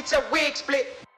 it's a wig split.